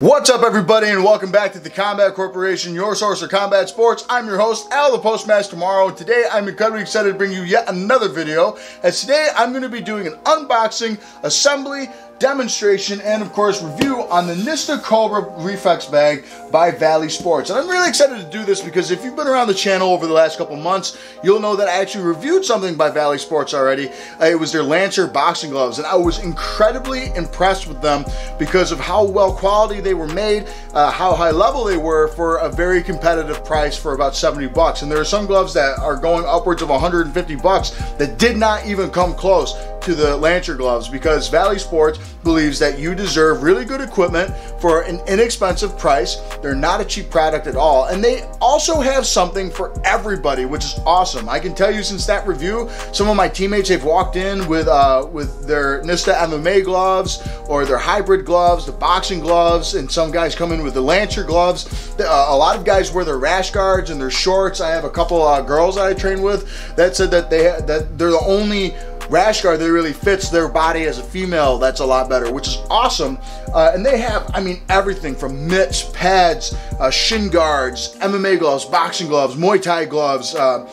What's up everybody and welcome back to the Combat Corporation, your source for combat sports. I'm your host, Al the Postmaster Tomorrow, today I'm incredibly excited to bring you yet another video, as today I'm going to be doing an unboxing, assembly, demonstration, and of course review on the Nista Cobra Reflex Bag by Vali Sports. And I'm really excited to do this because if you've been around the channel over the last couple months, you'll know that I actually reviewed something by Vali Sports already. Uh, it was their Lancer boxing gloves, and I was incredibly impressed with them because of how well quality they were made, uh, how high level they were for a very competitive price for about 70 bucks. And there are some gloves that are going upwards of 150 bucks that did not even come close to the Lancer gloves because Vali Sports believes that you deserve really good equipment for an inexpensive price. They're not a cheap product at all. And they also have something for everybody, which is awesome. I can tell you since that review, some of my teammates have walked in with uh, with their Nista MMA gloves or their hybrid gloves, the boxing gloves, and some guys come in with the Lancer gloves. Uh, a lot of guys wear their rash guards and their shorts. I have a couple uh, girls that I train with that said that they that they're the only rash guard that really fits their body as a female that's a lot better which is awesome. Uh, and they have i mean everything from mitts pads uh, shin guards mma gloves boxing gloves muay thai gloves uh,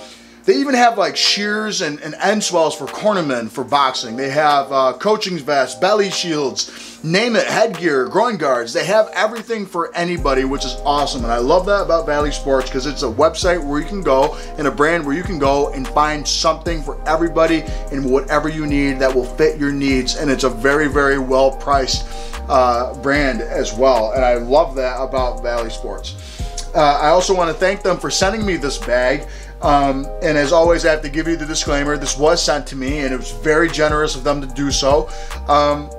they even have like shears and, and enswells for cornermen for boxing. They have uh, coaching vests, belly shields, name it, headgear, groin guards. They have everything for anybody, which is awesome. And I love that about Vali Sports because it's a website where you can go and a brand where you can go and find something for everybody and whatever you need that will fit your needs. And it's a very, very well priced uh, brand as well. And I love that about Vali Sports. Uh, I also want to thank them for sending me this bag. Um, and as always, I have to give you the disclaimer. This was sent to me, and it was very generous of them to do so. Um,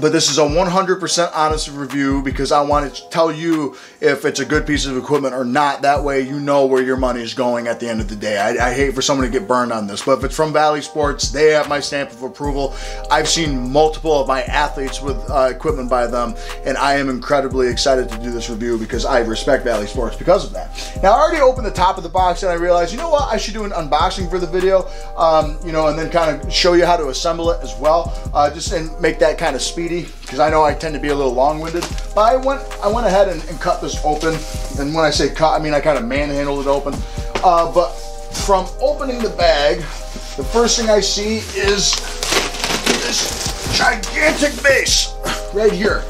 but this is a 100% honest review because I want to tell you if it's a good piece of equipment or not. That way you know where your money is going at the end of the day. I, I, hate for someone to get burned on this, but if it's from Vali Sports, they have my stamp of approval. I've seen multiple of my athletes with uh, equipment by them, and I am incredibly excited to do this review because I respect Vali Sports because of that. Now, I already opened the top of the box and I realized, you know what, I should do an unboxing for the video, um, you know, and then kind of show you how to assemble it as well, uh, just and make that kind of speedy because I know I tend to be a little long-winded. But I went I went ahead and, and, cut this open. And when I say cut, I mean I kind of manhandled it open. Uh, but from opening the bag, the first thing I see is this gigantic base right here.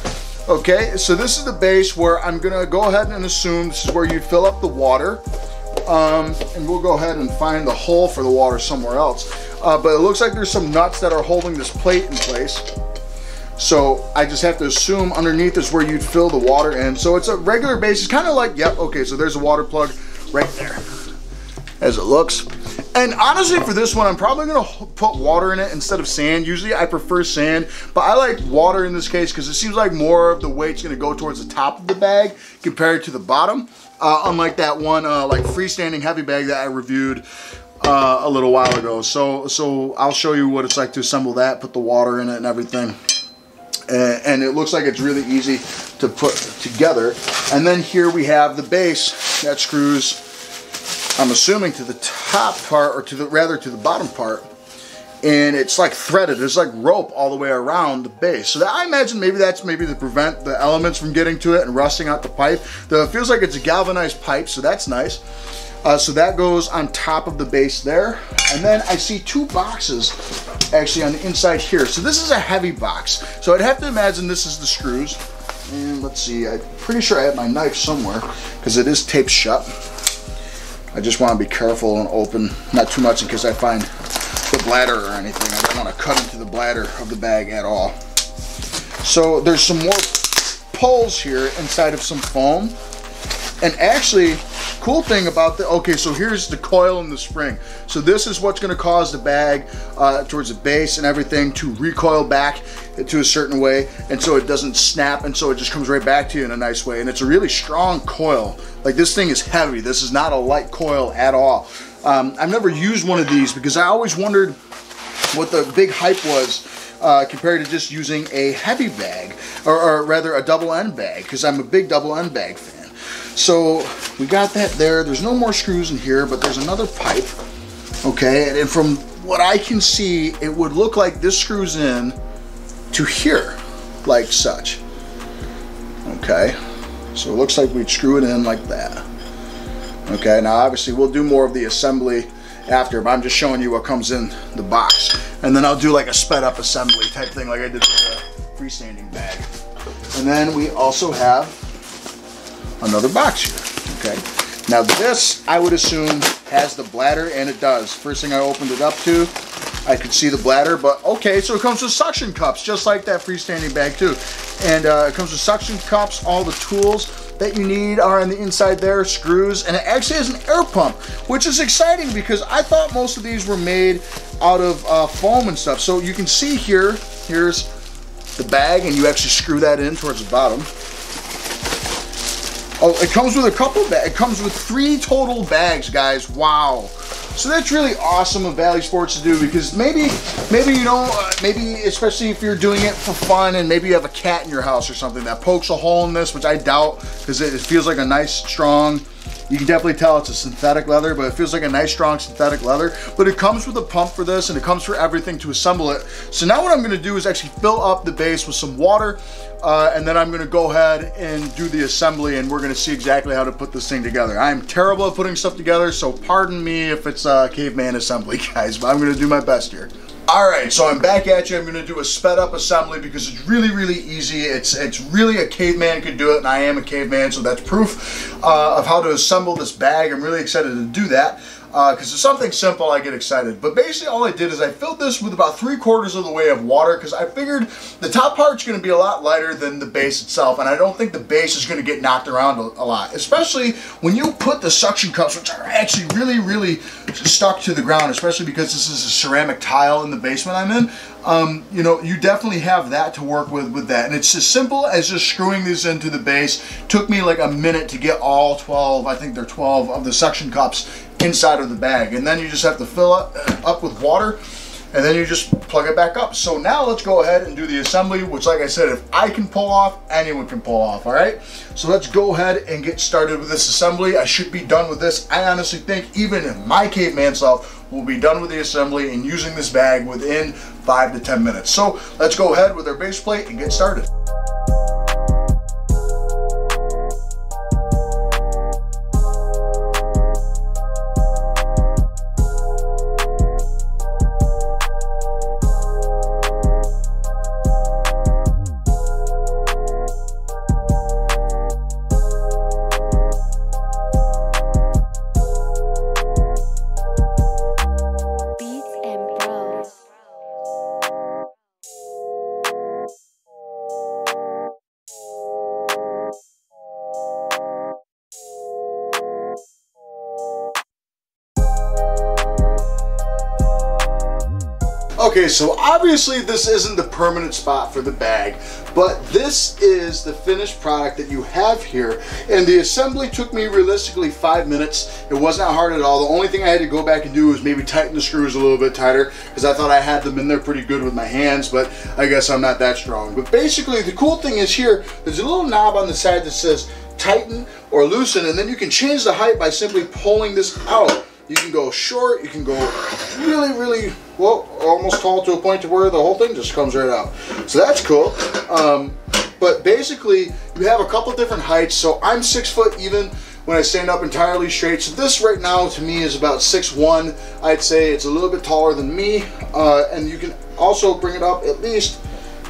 Okay, so this is the base where I'm gonna go ahead and assume this is where you fill up the water. Um, and we'll go ahead and find the hole for the water somewhere else. Uh, but it looks like there's some nuts that are holding this plate in place. So I just have to assume underneath is where you'd fill the water in. So it's a regular base. It's kind of like, yep, okay, so there's a water plug right there as it looks. And honestly, for this one, I'm probably gonna put water in it instead of sand. Usually I prefer sand, but I like water in this case because it seems like more of the weight's gonna go towards the top of the bag compared to the bottom. Uh, unlike that one uh, like freestanding heavy bag that I reviewed uh, a little while ago. So, so I'll show you what it's like to assemble that, put the water in it and everything Uh, and it looks like it's really easy to put together. And then here we have the base that screws, I'm assuming to the top part, or to the rather to the bottom part. And it's like threaded, there's like rope all the way around the base. So that, I imagine maybe that's maybe to prevent the elements from getting to it and rusting out the pipe. Though it feels like it's a galvanized pipe, so that's nice. Uh, so that goes on top of the base there. And then I see two boxes actually on the inside here. So this is a heavy box. So I'd have to imagine this is the screws. And let's see, I'm pretty sure I have my knife somewhere because it is taped shut. I just want to be careful and open, not too much in case I find the bladder or anything. I don't want to cut into the bladder of the bag at all. So there's some more poles here inside of some foam. And actually, Cool thing about the, okay, so here's the coil and the spring. So this is what's gonna cause the bag uh, towards the base and everything to recoil back to a certain way and so it doesn't snap and so it just comes right back to you in a nice way. And it's a really strong coil. Like this thing is heavy. This is not a light coil at all. Um, I've never used one of these because I always wondered what the big hype was uh, compared to just using a heavy bag or, or rather a double end bag because I'm a big double end bag fan. So we got that there. There's no more screws in here, but there's another pipe. Okay, and from what I can see, it would look like this screws in to here, like such. Okay, so it looks like we'd screw it in like that. Okay, now obviously we'll do more of the assembly after, but I'm just showing you what comes in the box. And then I'll do like a sped up assembly type thing like I did with the freestanding bag. And then we also have another box here, okay? Now this, I would assume, has the bladder, and it does. First thing I opened it up to, I could see the bladder, but okay, so it comes with suction cups, just like that freestanding bag too. And uh, it comes with suction cups, all the tools that you need are on the inside there, screws, and it actually has an air pump, which is exciting because I thought most of these were made out of uh, foam and stuff. So you can see here, here's the bag, and you actually screw that in towards the bottom. Oh, it comes with a couple It comes with three total bags, guys. Wow. So that's really awesome of Vali Sports to do because maybe, maybe you know, uh, maybe especially if you're doing it for fun and maybe you have a cat in your house or something that pokes a hole in this, which I doubt because it, it feels like a nice strong you can definitely tell it's a synthetic leather, but it feels like a nice strong synthetic leather. But it comes with a pump for this and it comes for everything to assemble it. So now what I'm gonna do is actually fill up the base with some water uh, and then I'm gonna go ahead and do the assembly and we're gonna see exactly how to put this thing together. I'm terrible at putting stuff together, so pardon me if it's a caveman assembly, guys, but I'm gonna do my best here. Alright, so I'm back at you. I'm going to do a sped up assembly because it's really, really easy. It's it's really a caveman could do it, and I am a caveman, so that's proof uh, of how to assemble this bag. I'm really excited to do that because uh, it's something simple, I get excited. But basically all I did is I filled this with about three quarters of the way of water because I figured the top part's going to be a lot lighter than the base itself and I don't think the base is going to get knocked around a, a, lot. Especially when you put the suction cups, which are actually really, really stuck to the ground, especially because this is a ceramic tile in the basement I'm in. Um, you know, you definitely have that to work with with that. And it's as simple as just screwing these into the base. Took me like a minute to get all 12, I think they're 12 of the suction cups inside of the bag. And then you just have to fill it up with water and then you just plug it back up. So now let's go ahead and do the assembly, which like I said, if I can pull off, anyone can pull off, all right? So let's go ahead and get started with this assembly. I should be done with this. I honestly think even my caveman self will be done with the assembly and using this bag within five to 10 minutes. So let's go ahead with our base plate and get started. Okay, so obviously this isn't the permanent spot for the bag, but this is the finished product that you have here. And the assembly took me realistically five minutes. It wasn't hard at all. The only thing I had to go back and do was maybe tighten the screws a little bit tighter because I thought I had them in there pretty good with my hands, but I guess I'm not that strong. But basically the cool thing is here, there's a little knob on the side that says tighten or loosen, and then you can change the height by simply pulling this out. You can go short, you can go really, really, well, almost tall to a point to where the whole thing just comes right out. So that's cool. Um, but basically, you have a couple different heights. So I'm six foot even when I stand up entirely straight. So this right now to me is about six one. I'd say it's a little bit taller than me. Uh, and you can also bring it up at least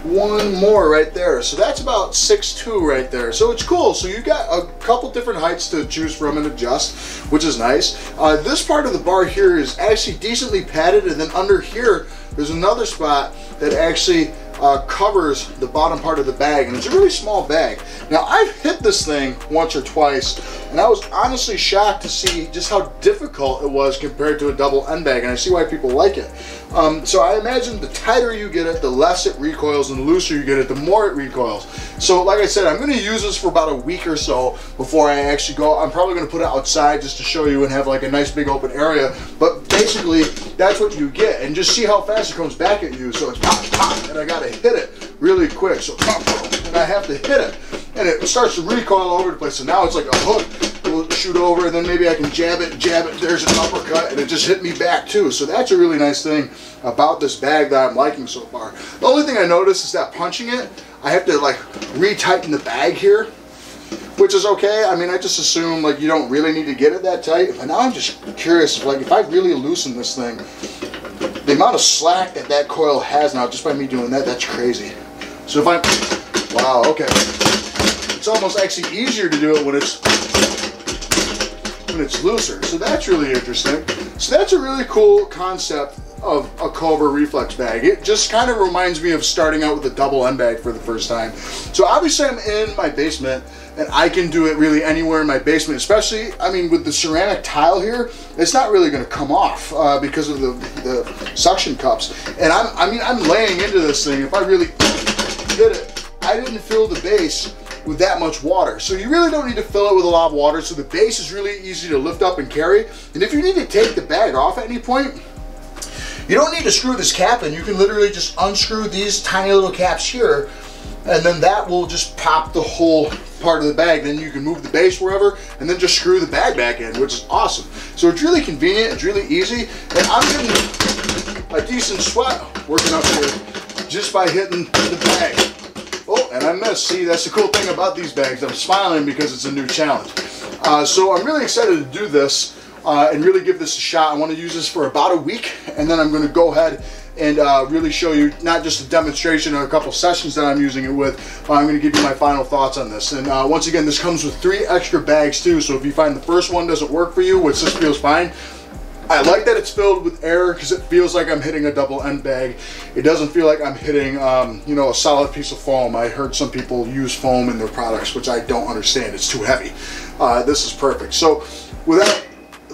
one more right there. So that's about six two right there. So it's cool. So you got a couple different heights to choose from and adjust, which is nice. Uh, this part of the bar here is actually decently padded and then under here, there's another spot that actually uh, covers the bottom part of the bag and it's a really small bag. Now I've hit this thing once or twice and I was honestly shocked to see just how difficult it was compared to a double end bag and I see why people like it. Um, so I imagine the tighter you get it, the less it recoils and the looser you get it, the more it recoils. So like I said, I'm going to use this for about a week or so before I actually go. I'm probably going to put it outside just to show you and have like a nice big open area. But basically, that's what you get. And just see how fast it comes back at you. So it's pop, pop, and I got to hit it really quick. So pop, pop, and I have to hit it. And it starts to recoil all over the place. So now it's like a hook will shoot over and then maybe I can jab it, jab it, there's an uppercut and it just hit me back too. So that's a really nice thing about this bag that I'm liking so far. The only thing I noticed is that punching it, I have to like retighten the bag here which is okay. I mean, I just assume like you don't really need to get it that tight. But now I'm just curious, like if I really loosen this thing, the amount of slack that that coil has now just by me doing that, that's crazy. So if I, wow, okay. It's almost actually easier to do it when it's when it's looser. So that's really interesting. So that's a really cool concept of a Cobra reflex bag. It just kind of reminds me of starting out with a double end bag for the first time. So obviously I'm in my basement and I can do it really anywhere in my basement, especially, I mean, with the ceramic tile here, it's not really gonna come off uh, because of the, the suction cups. And I'm, I mean, I'm laying into this thing. If I really did it, I didn't fill the base with that much water. So you really don't need to fill it with a lot of water. So the base is really easy to lift up and carry. And if you need to take the bag off at any point, you don't need to screw this cap in. You can literally just unscrew these tiny little caps here and then that will just pop the whole part of the bag. Then you can move the base wherever and then just screw the bag back in, which is awesome. So it's really convenient, it's really easy, and I'm getting a decent sweat working up here just by hitting the bag. Oh, and I missed. See, that's the cool thing about these bags. I'm smiling because it's a new challenge. Uh, so I'm really excited to do this uh, and really give this a shot. I want to use this for about a week and then I'm going to go ahead and uh, really show you not just a demonstration or a couple sessions that I'm using it with. Uh, I'm going to give you my final thoughts on this. And uh, once again, this comes with three extra bags too. So if you find the first one doesn't work for you, which this feels fine, I like that it's filled with air because it feels like I'm hitting a double end bag. It doesn't feel like I'm hitting, um, you know, a solid piece of foam. I heard some people use foam in their products, which I don't understand. It's too heavy. Uh, this is perfect. So without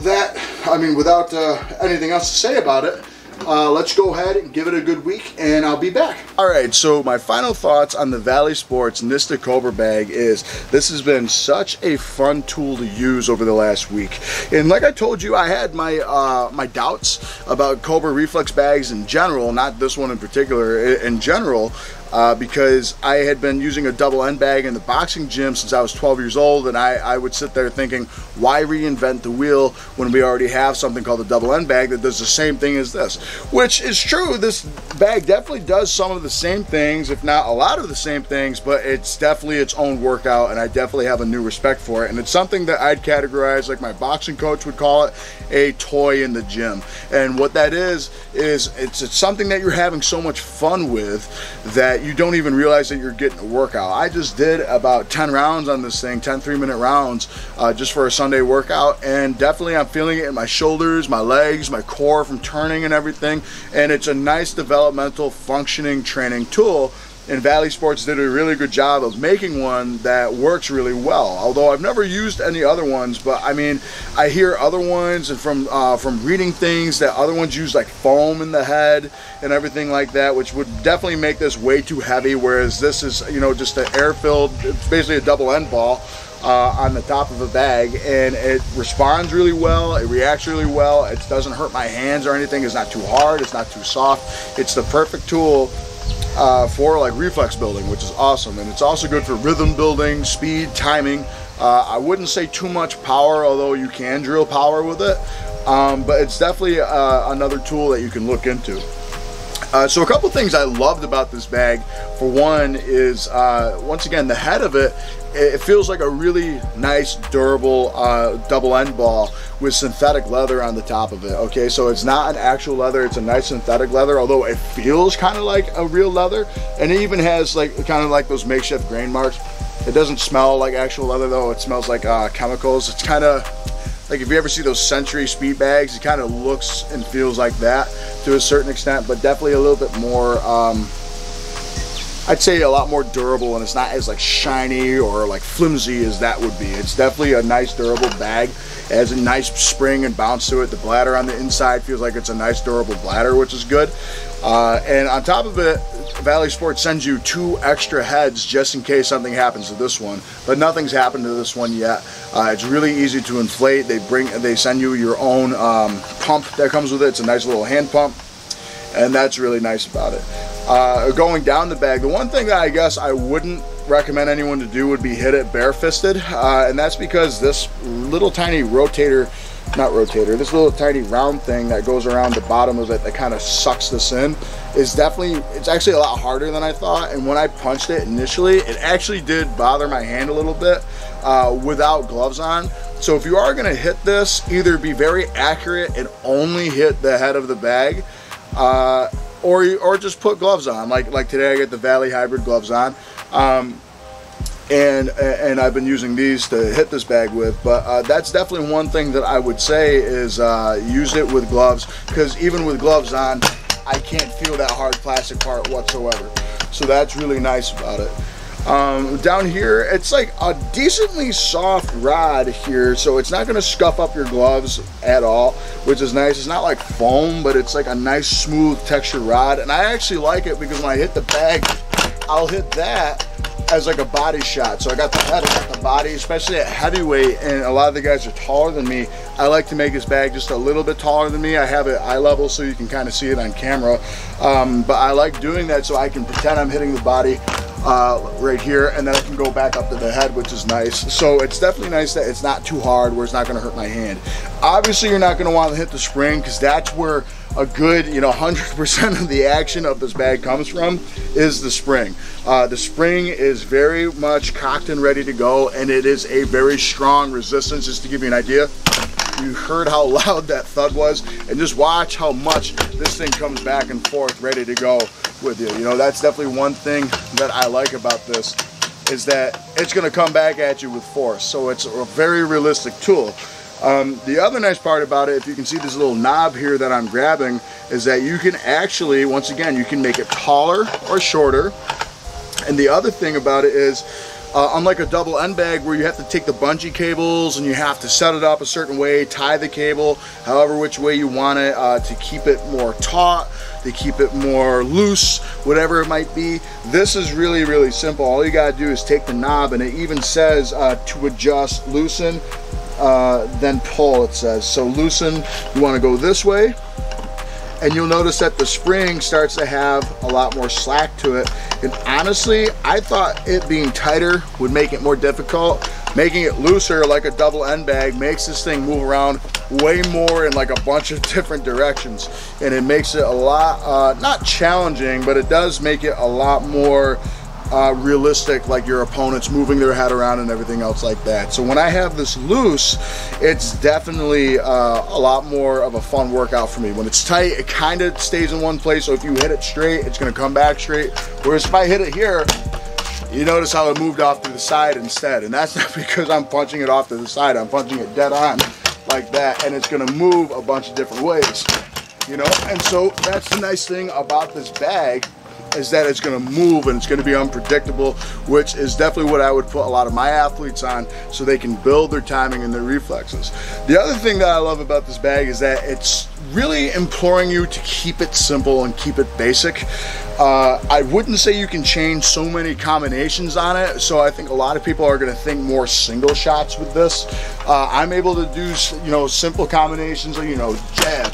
that, I mean, without uh, anything else to say about it, uh, let's go ahead and give it a good week and I'll be back. All right, so my final thoughts on the Vali Sports Nista Cobra bag is this has been such a fun tool to use over the last week. And like I told you, I had my uh, my doubts about Cobra Reflex bags in general, not this one in particular, in general, uh, because I had been using a double end bag in the boxing gym since I was 12 years old and I, I would sit there thinking why reinvent the wheel when we already have something called a double end bag that does the same thing as this? Which is true this bag definitely does some of the same things if not a lot of the same things but it's definitely its own workout and I definitely have a new respect for it. And it's something that I'd categorize like my boxing coach would call it a toy in the gym. And what that is is it's, it's something that you're having so much fun with that that you don't even realize that you're getting a workout. I just did about 10 rounds on this thing, 10 three minute rounds uh, just for a Sunday workout and definitely I'm feeling it in my shoulders, my legs, my core from turning and everything and it's a nice developmental functioning training tool and Vali Sports did a really good job of making one that works really well. Although I've never used any other ones, but I mean, I hear other ones and from uh, from reading things that other ones use like foam in the head and everything like that, which would definitely make this way too heavy. Whereas this is, you know, just an air-filled, it's basically a double end ball. Uh, on the top of a bag and it responds really well it reacts really well it doesn't hurt my hands or anything it's not too hard it's not too soft it's the perfect tool uh, for like reflex building, which is awesome. And it's also good for rhythm building, speed, timing. Uh, I wouldn't say too much power, although you can drill power with it. Um, but it's definitely uh, another tool that you can look into. Uh, so a couple things I loved about this bag, for one, is uh, once again the head of it. It feels like a really nice, durable uh, double end ball with synthetic leather on the top of it. Okay, so it's not an actual leather; it's a nice synthetic leather. Although it feels kind of like a real leather, and it even has like kind of like those makeshift grain marks. It doesn't smell like actual leather though; it smells like uh, chemicals. It's kind of like if you ever see those Century speed bags, it kind of looks and feels like that to a certain extent, but definitely a little bit more, um, I'd say a lot more durable and it's not as like shiny or like flimsy as that would be. It's definitely a nice durable bag. It has a nice spring and bounce to it. The bladder on the inside feels like it's a nice durable bladder, which is good. Uh, and on top of it, Vali Sports sends you two extra heads just in case something happens to this one, but nothing's happened to this one yet. Uh, it's really easy to inflate. They bring, they send you your own um, pump that comes with it. It's a nice little hand pump, and that's really nice about it. Uh, going down the bag, the one thing that I guess I wouldn't recommend anyone to do would be hit it barefisted, uh, and that's because this little tiny rotator not rotator, this little tiny round thing that goes around the bottom of it that kind of sucks this in is definitely, it's actually a lot harder than I thought. And when I punched it initially, it actually did bother my hand a little bit uh, without gloves on. So if you are gonna hit this, either be very accurate and only hit the head of the bag, uh, or, or just put gloves on. Like, like today I get the Vali Hybrid gloves on. Um, and and I've been using these to hit this bag with but uh, that's definitely one thing that I would say is uh, use it with gloves because even with gloves on I can't feel that hard plastic part whatsoever. So that's really nice about it. Um, down here it's like a decently soft rod here so it's not going to scuff up your gloves at all which is nice. It's not like foam but it's like a nice smooth texture rod and I actually like it because when I hit the bag I'll hit that as like a body shot. So I got the head, I got the body, especially at heavyweight, and a lot of the guys are taller than me. I like to make his bag just a little bit taller than me. I have it eye level so you can kind of see it on camera. Um, but I like doing that so I can pretend I'm hitting the body uh, right here and then I can go back up to the head which is nice so it's definitely nice that it's not too hard where it's not going to hurt my hand obviously you're not going to want to hit the spring because that's where a good you know 100% of the action of this bag comes from is the spring uh, the spring is very much cocked and ready to go and it is a very strong resistance just to give you an idea you heard how loud that thud was and just watch how much this thing comes back and forth ready to go with you. You know, that's definitely one thing that I like about this is that it's going to come back at you with force. So it's a very realistic tool. Um, the other nice part about it, if you can see this little knob here that I'm grabbing, is that you can actually, once again, you can make it taller or shorter. And the other thing about it is uh, unlike a double end bag where you have to take the bungee cables and you have to set it up a certain way, tie the cable however which way you want it uh, to keep it more taut, to keep it more loose, whatever it might be. This is really, really simple. All you gotta do is take the knob and it even says uh, to adjust, loosen, uh, then pull it says. So loosen, you wanna go this way, and you'll notice that the spring starts to have a lot more slack to it. And honestly, I thought it being tighter would make it more difficult. Making it looser like a double end bag makes this thing move around way more in like a bunch of different directions. And it makes it a lot, uh, not challenging, but it does make it a lot more uh, realistic, like your opponent's moving their head around and everything else like that. So when I have this loose, it's definitely uh, a lot more of a fun workout for me. When it's tight, it kind of stays in one place. So if you hit it straight, it's gonna come back straight. Whereas if I hit it here, you notice how it moved off to the side instead. And that's not because I'm punching it off to the side. I'm punching it dead on like that. And it's gonna move a bunch of different ways, you know? And so that's the nice thing about this bag is that it's going to move and it's going to be unpredictable, which is definitely what I would put a lot of my athletes on so they can build their timing and their reflexes. The other thing that I love about this bag is that it's really imploring you to keep it simple and keep it basic. Uh, I wouldn't say you can change so many combinations on it, so I think a lot of people are going to think more single shots with this. Uh, I'm able to do, you know, simple combinations, of, you know, jab,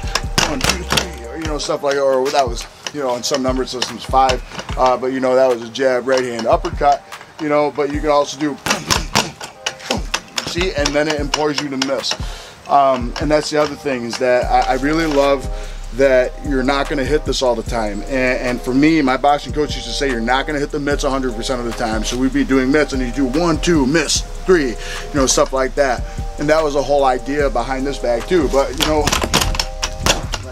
one, two, three, or, you know, stuff like, or that was you know, in some number systems five, uh, but you know, that was a jab, right hand, uppercut, you know, but you can also do, see, and then it implores you to miss. Um, and that's the other thing is that I, I really love that you're not going to hit this all the time. And, and, for me, my boxing coach used to say you're not going to hit the mitts 100% of the time. So we'd be doing mitts and you do one, two, miss, three, you know, stuff like that. And that was the whole idea behind this bag too. But you know,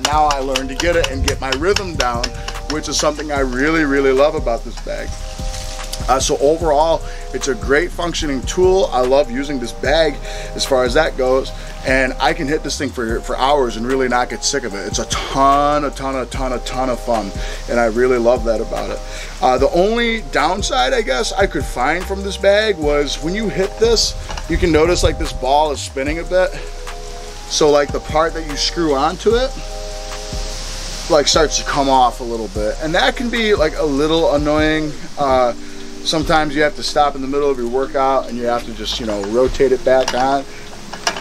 now I learned to get it and get my rhythm down, which is something I really, really love about this bag. Uh, so overall, it's a great functioning tool. I love using this bag as far as that goes. And I can hit this thing for, for hours and really not get sick of it. It's a ton, a ton, a ton, a ton of fun. And I really love that about it. Uh, the only downside, I guess, I could find from this bag was when you hit this, you can notice like this ball is spinning a bit. So like the part that you screw onto it, like starts to come off a little bit. And that can be like a little annoying. Uh, sometimes you have to stop in the middle of your workout and you have to just you know rotate it back on.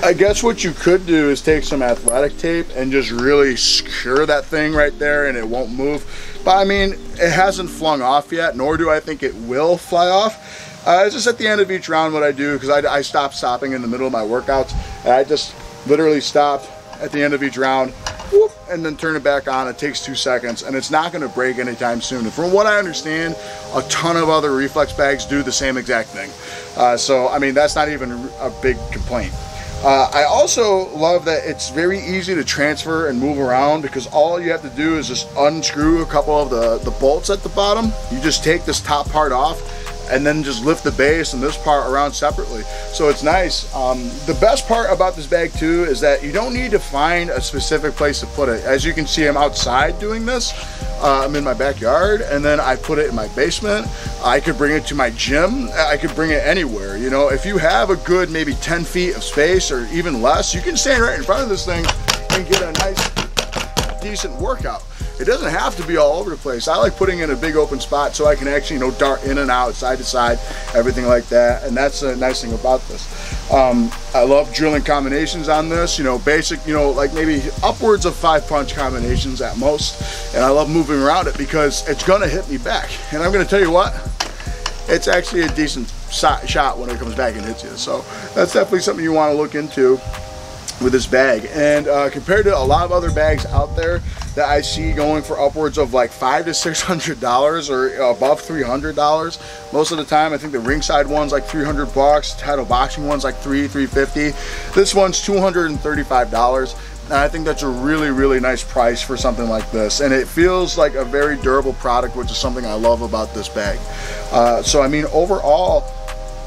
I guess what you could do is take some athletic tape and just really secure that thing right there and it won't move. But I mean it hasn't flung off yet nor do I think it will fly off. Uh, just at the end of each round what I do because I, I stop stopping in the middle of my workouts. And I just literally stop at the end of each round, whoop, and then turn it back on. It takes two seconds and it's not gonna break anytime soon. And from what I understand, a ton of other reflex bags do the same exact thing. Uh, so, I mean, that's not even a big complaint. Uh, I also love that it's very easy to transfer and move around because all you have to do is just unscrew a couple of the, the bolts at the bottom. You just take this top part off and then just lift the base and this part around separately. So it's nice. Um, the best part about this bag too is that you don't need to find a specific place to put it. As you can see, I'm outside doing this. Uh, I'm in my backyard and then I put it in my basement. I could bring it to my gym. I could bring it anywhere. You know, if you have a good maybe 10 feet of space or even less, you can stand right in front of this thing and get a nice, decent workout. It doesn't have to be all over the place. I like putting in a big open spot so I can actually, you know, dart in and out, side to side, everything like that. And that's a nice thing about this. Um, I love drilling combinations on this, you know, basic, you know, like maybe upwards of five punch combinations at most. And I love moving around it because it's gonna hit me back. And I'm gonna tell you what, it's actually a decent shot when it comes back and hits you. So that's definitely something you wanna look into with this bag. And uh, compared to a lot of other bags out there that I see going for upwards of like five to six hundred dollars or above three hundred dollars most of the time I think the ringside one's like 300 bucks title boxing one's like three 350 this one's 235 dollars. And I think that's a really really nice price for something like this. And it feels like a very durable product which is something I love about this bag. Uh, so I mean overall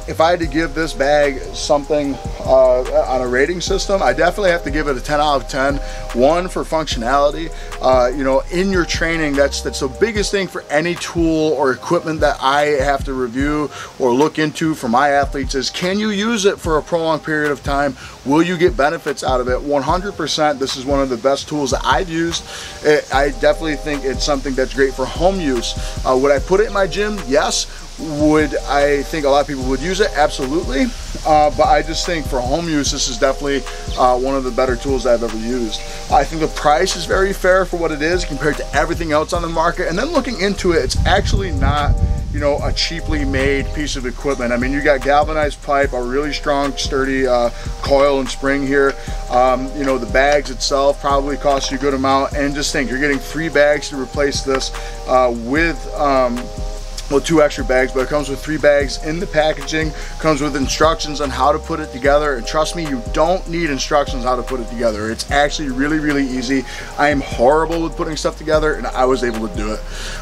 if I had to give this bag something uh, on a rating system, I definitely have to give it a 10 out of 10. One for functionality. Uh, you know, in your training, that's that's the biggest thing for any tool or equipment that I have to review or look into for my athletes is can you use it for a prolonged period of time? Will you get benefits out of it? 100%. This is one of the best tools that I've used. It, I definitely think it's something that's great for home use. Uh, would I put it in my gym? Yes. Would I think a lot of people would use it? Absolutely. Uh, but I just think for home use, this is definitely uh, one of the better tools I've ever used. I think the price is very fair for what it is compared to everything else on the market. And then looking into it, it's actually not you know, a cheaply made piece of equipment. I mean, you got galvanized pipe, a really strong, sturdy uh, coil and spring here. Um, you know, the bags itself probably cost you a good amount. And just think, you're getting three bags to replace this uh, with um, well two extra bags but it comes with three bags in the packaging comes with instructions on how to put it together. And trust me you don't need instructions how to put it together. It's actually really really easy. I am horrible with putting stuff together and I was able to do it.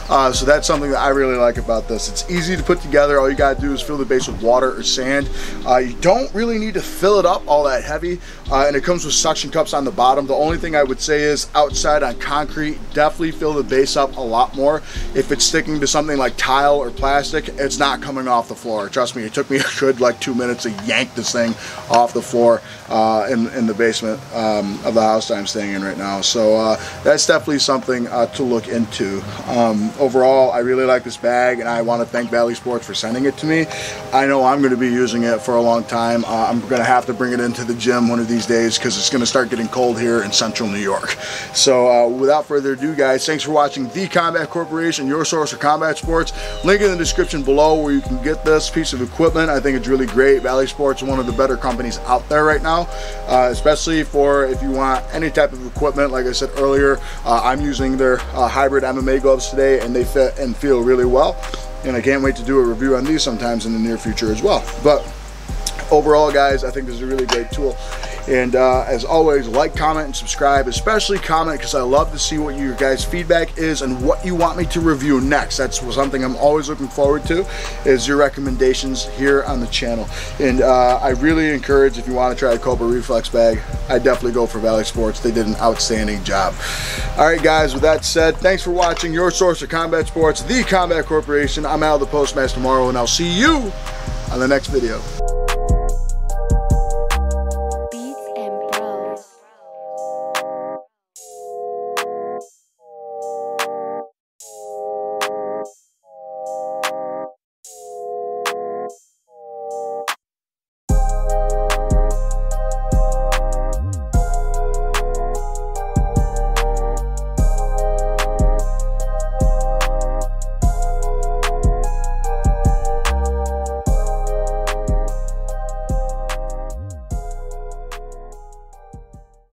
Uh, so that's something that I really like about this. It's easy to put together. All you got to do is fill the base with water or sand. Uh, you don't really need to fill it up all that heavy uh, and it comes with suction cups on the bottom. The only thing I would say is outside on concrete definitely fill the base up a lot more. If it's sticking to something like tile or plastic, it's not coming off the floor. Trust me, it took me a good like two minutes to yank this thing off the floor uh, in, in the basement um, of the house I'm staying in right now. So uh, that's definitely something uh, to look into. Um, overall, I really like this bag and I want to thank Vali Sports for sending it to me. I know I'm going to be using it for a long time. Uh, I'm going to have to bring it into the gym one of these days because it's going to start getting cold here in central New York. So uh, without further ado, guys, thanks for watching The Combat Corporation, your source for combat sports. Link in the description below where you can get this piece of equipment. I think it's really great. Vali Sports is one of the better companies out there right now, uh, especially for if you want any type of equipment. Like I said earlier, uh, I'm using their uh, hybrid MMA gloves today and they fit and feel really well. And I can't wait to do a review on these sometimes in the near future as well. But overall, guys, I think this is a really great tool. And uh, as always, like, comment, and subscribe, especially comment because I love to see what your guys' feedback is and what you want me to review next. That's something I'm always looking forward to is your recommendations here on the channel. And uh, I really encourage if you want to try a Cobra Reflex bag, I definitely go for Vali Sports. They did an outstanding job. All right, guys, with that said, thanks for watching your source for combat sports, the Combat Corporation. I'm Al the Postmaster tomorrow, and I'll see you on the next video.